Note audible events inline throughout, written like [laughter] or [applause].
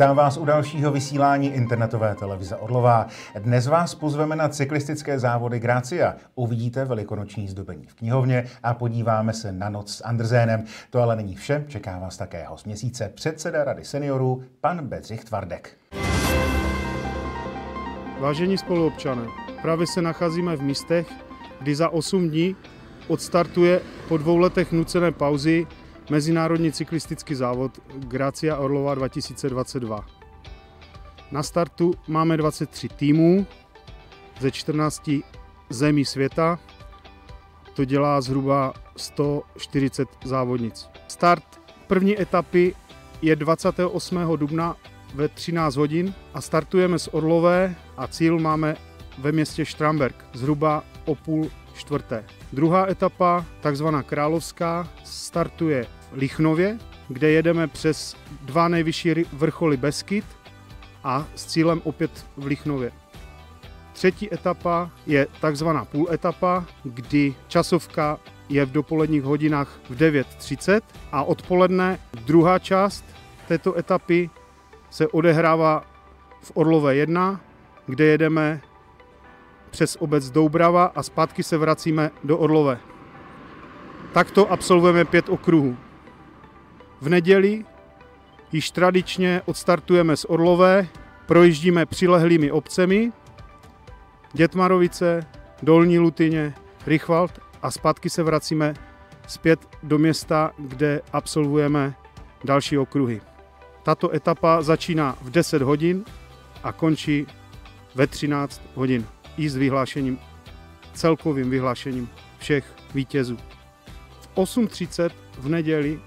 Vítám vás u dalšího vysílání internetové televize Orlová. Dnes vás pozveme na cyklistické závody Grácia. Uvidíte velikonoční zdobení v knihovně a podíváme se na noc s Andrzénem. To ale není vše, čeká vás také host měsíce, předseda Rady seniorů, pan Bedřich Tvardek. Vážení spoluobčané, právě se nacházíme v místech, kdy za 8 dní odstartuje po dvou letech nucené pauzy Mezinárodní cyklistický závod Gracia Orlova 2022. Na startu máme 23 týmů ze 14 zemí světa. To dělá zhruba 140 závodnic. Start první etapy je 28. dubna ve 13 hodin a startujeme z Orlové a cíl máme ve městě Štramberg zhruba o půl čtvrté. Druhá etapa, takzvaná Královská, startuje Lichnově, kde jedeme přes dva nejvyšší vrcholy Beskyt a s cílem opět v Lichnově. Třetí etapa je takzvaná půl etapa, kdy časovka je v dopoledních hodinách v 9.30 a odpoledne druhá část této etapy se odehrává v Orlové 1, kde jedeme přes obec Doubrava a zpátky se vracíme do Orlové. Takto absolvujeme pět okruhů. V neděli již tradičně odstartujeme z Orlové, projíždíme přilehlými obcemi, Dětmarovice, Dolní Lutyně, Richwald a zpátky se vracíme zpět do města, kde absolvujeme další okruhy. Tato etapa začíná v 10 hodin a končí ve 13 hodin i s vyhlášením, celkovým vyhlášením všech vítězů. V 8.30 v neděli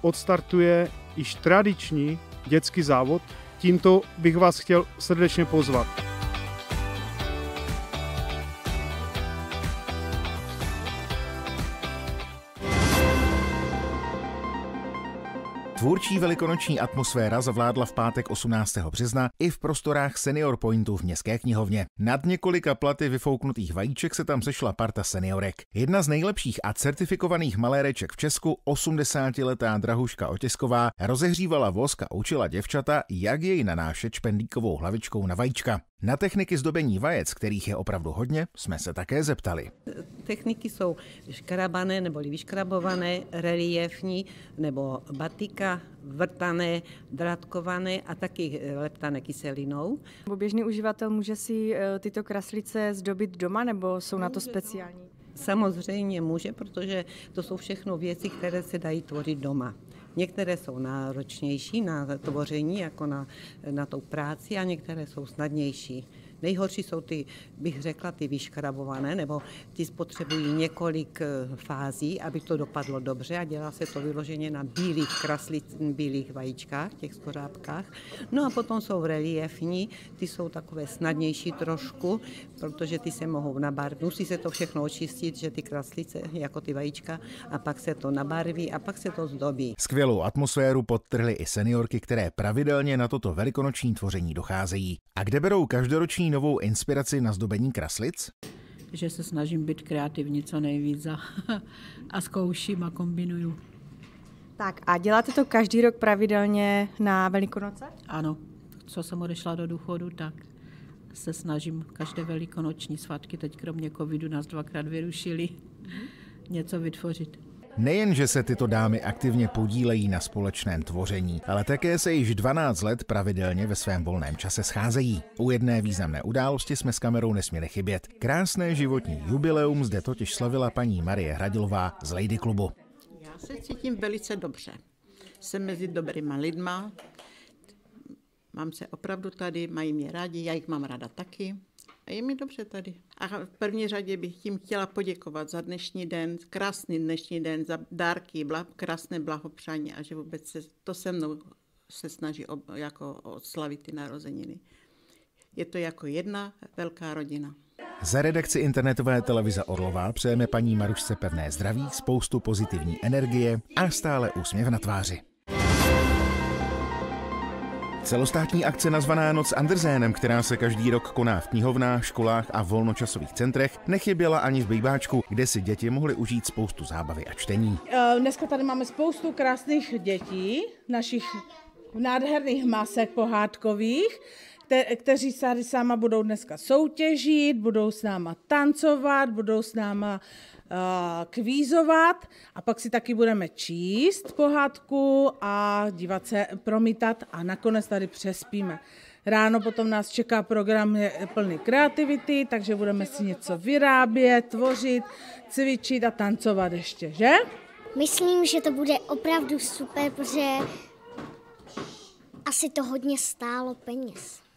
odstartuje již tradiční dětský závod. Tímto bych vás chtěl srdečně pozvat. Tvůrčí velikonoční atmosféra zavládla v pátek 18. března i v prostorách Senior Pointu v Městské knihovně. Nad několika platy vyfouknutých vajíček se tam sešla parta seniorek. Jedna z nejlepších a certifikovaných maléreček v Česku, 80-letá Drahuška Otisková, rozehřívala vosk a učila děvčata, jak jej nanášet špendlíkovou hlavičkou na vajíčka. Na techniky zdobení vajec, kterých je opravdu hodně, jsme se také zeptali. Techniky jsou škrabané nebo vyškrabované, reliefní nebo batika, vrtané, dratkované a taky leptané kyselinou. Běžný uživatel může si eh, tyto kraslice zdobit doma nebo jsou na to speciální? Samozřejmě může, protože to jsou všechno věci, které se dají tvořit doma. Některé jsou náročnější na tvoření, jako na, na tou práci, a některé jsou snadnější. Nejhorší jsou ty, bych řekla, ty vyškrabované, nebo ty spotřebují několik eh, fází, aby to dopadlo dobře a dělá se to vyloženě na bílých kraslic, bílých vajíčkách, těch skořápkách. No a potom jsou reliefní, ty jsou takové snadnější trošku, protože ty se mohou nabarvit. Musí se to všechno očistit, že ty kraslice, jako ty vajíčka, a pak se to nabarví a pak se to zdobí. Skvělou atmosféru podtrhly i seniorky, které pravidelně na toto velikonoční tvoření docházejí. A kde berou každoroční novou inspiraci na zdobení kraslic? Že se snažím být kreativní co nejvíc a, [laughs] a zkouším a kombinuju. Tak a děláte to každý rok pravidelně na Velikonoce? Ano, co jsem odešla do důchodu, tak se snažím každé velikonoční svatky, teď kromě covidu nás dvakrát vyrušili, něco vytvořit. Nejen, že se tyto dámy aktivně podílejí na společném tvoření, ale také se již 12 let pravidelně ve svém volném čase scházejí. U jedné významné události jsme s kamerou nesměli chybět. Krásné životní jubileum zde totiž slavila paní Marie Hradilová z Lady Klubu. Já se cítím velice dobře. Jsem mezi dobrýma lidma, mám se opravdu tady, mají mě rádi, já jich mám ráda taky. A je mi dobře tady. A v první řadě bych tím chtěla poděkovat za dnešní den, krásný dnešní den, za dárky, bla, krásné blahopřání a že vůbec se, to se mnou se snaží ob, jako odslavit ty narozeniny. Je to jako jedna velká rodina. Za redakci internetové televize Orlová přejeme paní Marušce pevné zdraví, spoustu pozitivní energie a stále úsměv na tváři. Celostátní akce nazvaná Noc Andersénem, která se každý rok koná v knihovnách, školách a volnočasových centrech, nechyběla ani v Bejbáčku, kde si děti mohly užít spoustu zábavy a čtení. Eh, dneska tady máme spoustu krásných dětí, našich nádherných masek pohádkových, kte- kteří tady s náma budou dneska soutěžit, budou s náma tancovat, budou s náma uh, kvízovat a pak si taky budeme číst pohádku a dívat se, promítat a nakonec tady přespíme. Ráno potom nás čeká program plný kreativity, takže budeme si něco vyrábět, tvořit, cvičit a tancovat ještě, že? Myslím, že to bude opravdu super, protože asi to hodně stálo peněz.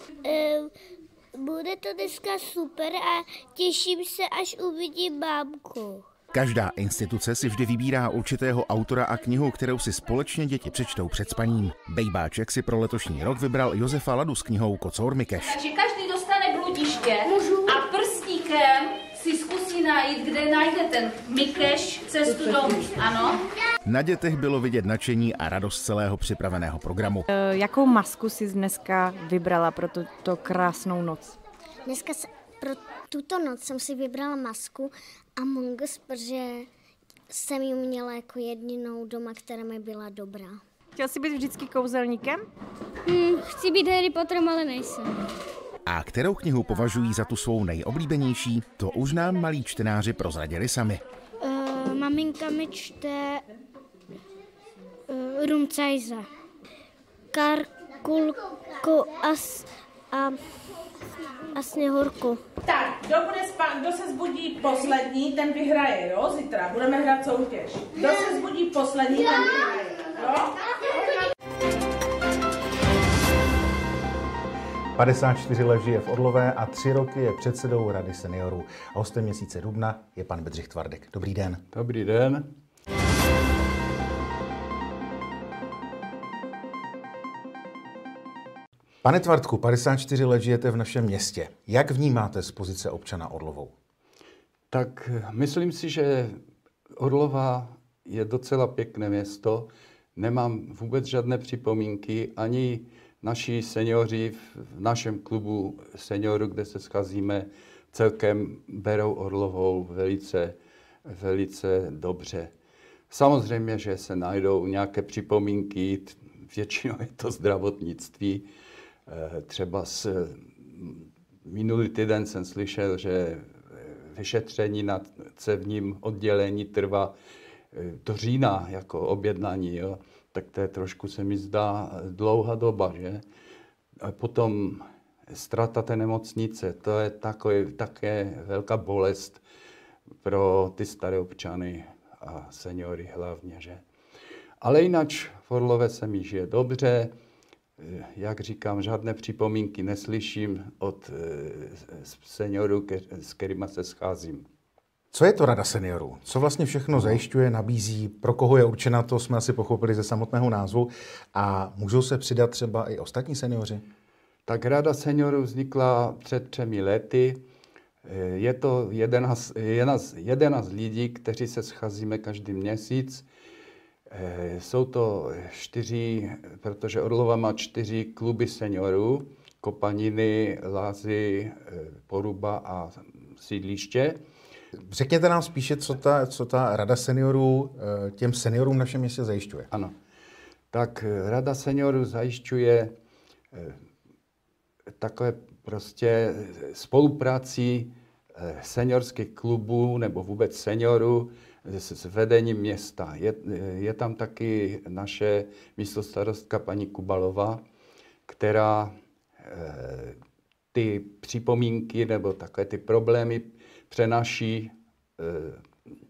Bude to dneska super a těším se, až uvidím mámku. Každá instituce si vždy vybírá určitého autora a knihu, kterou si společně děti přečtou před spaním. Bejbáček si pro letošní rok vybral Josefa Ladu s knihou Kocour Mikeš. Takže každý dostane bludiště a prstíkem si najít, kde najde ten Mikeš cestu domů. Ano? Na dětech bylo vidět nadšení a radost celého připraveného programu. E, jakou masku si dneska vybrala pro tuto krásnou noc? Dneska se, pro tuto noc jsem si vybrala masku Among Us, protože jsem ji měla jako jedinou doma, která mi byla dobrá. Chtěl jsi být vždycky kouzelníkem? Hmm, chci být Harry Potterem, ale nejsem. A kterou knihu považují za tu svou nejoblíbenější, to už nám malí čtenáři prozradili sami. Uh, maminka mi čte uh, Rumcajza. Karkulku a, s- a, a Sněhurku. Tak, kdo, bude spát, kdo se zbudí poslední, ten vyhraje, jo, zítra. Budeme hrát soutěž. Kdo se zbudí poslední, ten vyhraje, jo? 54 let žije v Orlové a tři roky je předsedou Rady seniorů. A hostem měsíce dubna je pan Bedřich Tvardek. Dobrý den. Dobrý den. Pane Tvardku, 54 let žijete v našem městě. Jak vnímáte z pozice občana Orlovou? Tak myslím si, že Orlova je docela pěkné město. Nemám vůbec žádné připomínky, ani naši seniori v našem klubu seniorů, kde se scházíme, celkem berou Orlovou velice, velice dobře. Samozřejmě, že se najdou nějaké připomínky, většinou je to zdravotnictví. Eh, Třeba s, minulý týden jsem slyšel, že vyšetření na cévním oddělení trvá eh, do října jako objednání, jo? Tak to je trošku se mi zdá dlouhá doba, že? A potom strata té nemocnice, to je takový, také velká bolest pro ty staré občany a seniory hlavně, že? Ale jinak v Orlové se mi žije dobře, jak říkám, žádné připomínky neslyším od eh, seniorů, s kterými se scházím. Co je to Rada seniorů? Co vlastně všechno zajišťuje, nabízí, pro koho je určena, to jsme asi pochopili ze samotného názvu. A můžou se přidat třeba i ostatní seniori? Tak Rada seniorů vznikla před třemi lety. Je to jedenáct, jedenáct, jedenáct lidí, kteří se scházíme každý měsíc. Jsou to čtyři, protože Orlova má čtyři kluby seniorů, Kopaniny, Lázy, Poruba a sídliště. Řekněte nám spíše, co ta, co ta Rada seniorů eh, těm seniorům v našem městě zajišťuje. Ano. Tak eh, Rada seniorů zajišťuje eh, takové prostě spolupráci seniorských klubů nebo vůbec seniorů s, s vedením města. Je, je tam taky naše místostarostka paní Kubalová, která ty připomínky nebo takové ty problémy přenáší eh,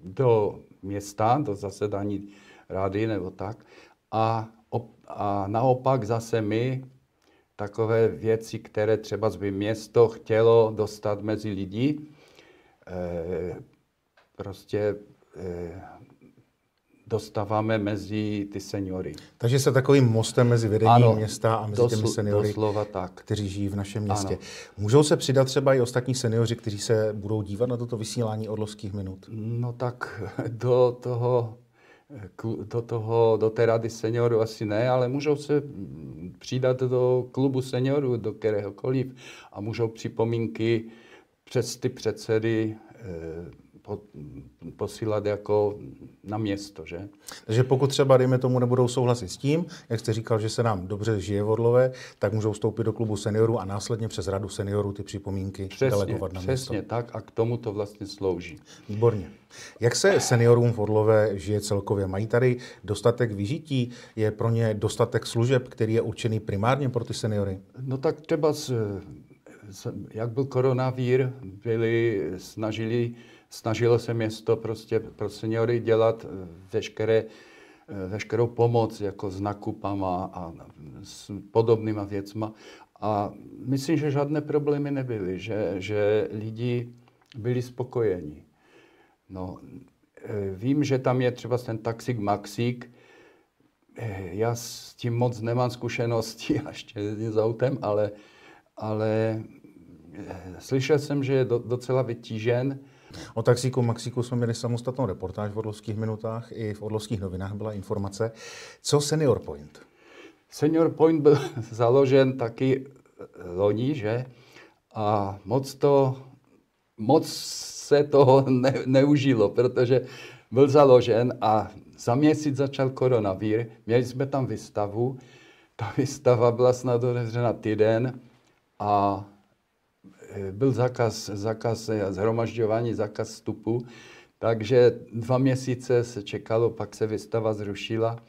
do města, do zasedání rady nebo tak. A, a naopak zase my takové věci, které třeba by město chtělo dostat mezi lidi, eh, prostě eh, dostáváme mezi ty seniory. Takže se takovým mostem mezi vedením Ano, města a mezi dosl- těmi seniory, doslova tak. kteří žijí v našem městě. Ano. Můžou se přidat třeba i ostatní seniori, kteří se budou dívat na toto vysílání odlovských minut? No tak [laughs] do toho, do toho, do té rady seniorů asi ne, ale můžou se přidat do klubu seniorů, do kteréhokoliv a můžou připomínky přes ty předsedy eh, posílat jako na město, že? Takže pokud třeba, dejme tomu, nebudou souhlasit s tím, jak jste říkal, že se nám dobře žije v Orlové, tak můžou vstoupit do klubu seniorů a následně přes radu seniorů ty připomínky přesně, delegovat na přesně město. tak a k tomu to vlastně slouží. Výborně. Jak se seniorům v Orlové žije celkově? Mají tady dostatek vyžití? Je pro ně dostatek služeb, který je určený primárně pro ty seniory? No tak třeba, s, jak byl koronavír, byli, snažili, snažilo se město prostě pro seniory dělat veškeré, veškerou pomoc jako s nakupama a s podobnýma věcma. A myslím, že žádné problémy nebyly, že, že lidi byli spokojeni. No, vím, že tam je třeba ten taxík Maxík, já s tím moc nemám zkušenosti, [laughs] ještě s autem, ale, ale slyšel jsem, že je docela vytížen. O taxíku Maxíku jsme měli samostatnou reportáž v Odlovských minutách, i v Odlovských novinách byla informace. Co Senior Point? Senior Point byl [laughs] založen taky loni, že? A moc to, moc se toho [laughs] ne, neužilo, protože byl založen a za měsíc začal koronavír, měli jsme tam výstavu, ta [laughs] výstava byla snad otevřena týden a byl zákaz, zákaz zhromažďování, zákaz vstupu, takže dva měsíce se čekalo, pak se výstava zrušila.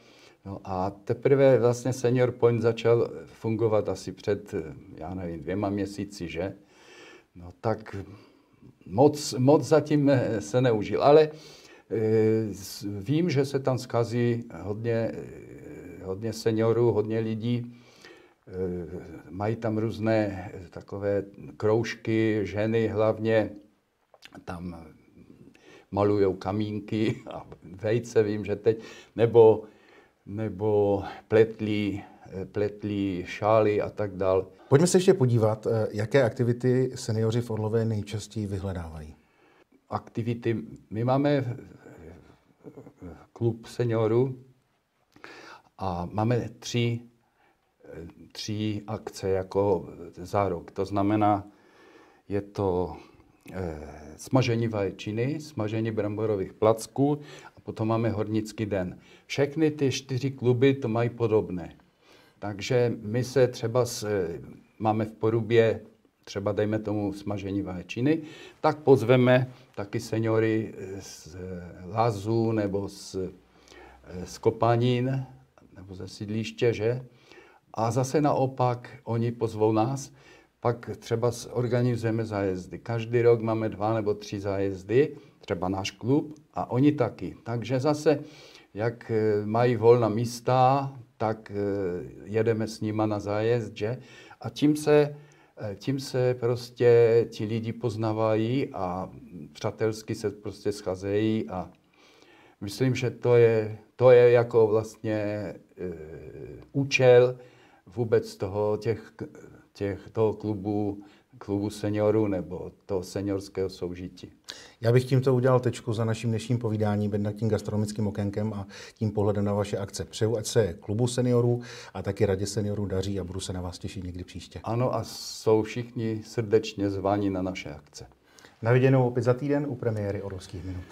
No a teprve vlastně Senior Point začal fungovat asi před, já nevím, dvěma měsíci, že? No tak moc, moc zatím se neužil, ale vím, že se tam skazí hodně, hodně seniorů, hodně lidí, mají tam různé takové kroužky, ženy hlavně tam malují kamínky a vejce, vím, že teď, nebo, nebo pletlí, pletlí šály a tak dál. Pojďme se ještě podívat, jaké aktivity seniori v Orlové nejčastěji vyhledávají. Aktivity, my máme klub seniorů a máme tři tří akce jako za rok. To znamená, je to eh, smažení vaječiny, smažení bramborových placků a potom máme hornický den. Všechny ty čtyři kluby to mají podobné. Takže my se třeba s, máme v porubě třeba dejme tomu smažení vaječiny, tak pozveme taky seniory z Lazu nebo z, z Kopanín nebo ze sídliště, že? A zase naopak, oni pozvou nás, pak třeba organizujeme zájezdy. Každý rok máme dva nebo tři zájezdy, třeba náš klub a oni taky. Takže zase, jak eh, mají volná místa, tak eh, jedeme s nima na zájezd, že? A tím se, eh, tím se prostě ti lidi poznávají a přátelsky se prostě scházejí a myslím, že to je, to je jako vlastně e, účel, vůbec toho, těch, těch, toho klubu, klubu seniorů nebo toho seniorského soužití. Já bych tímto udělal tečku za naším dnešním povídáním, jednak tím gastronomickým okénkem a tím pohledem na vaše akce. Přeju, ať se klubu seniorů a taky radě seniorů daří a budu se na vás těšit někdy příště. Ano a jsou všichni srdečně zváni na naše akce. Na viděnou opět za týden u premiéry Orlovských minut.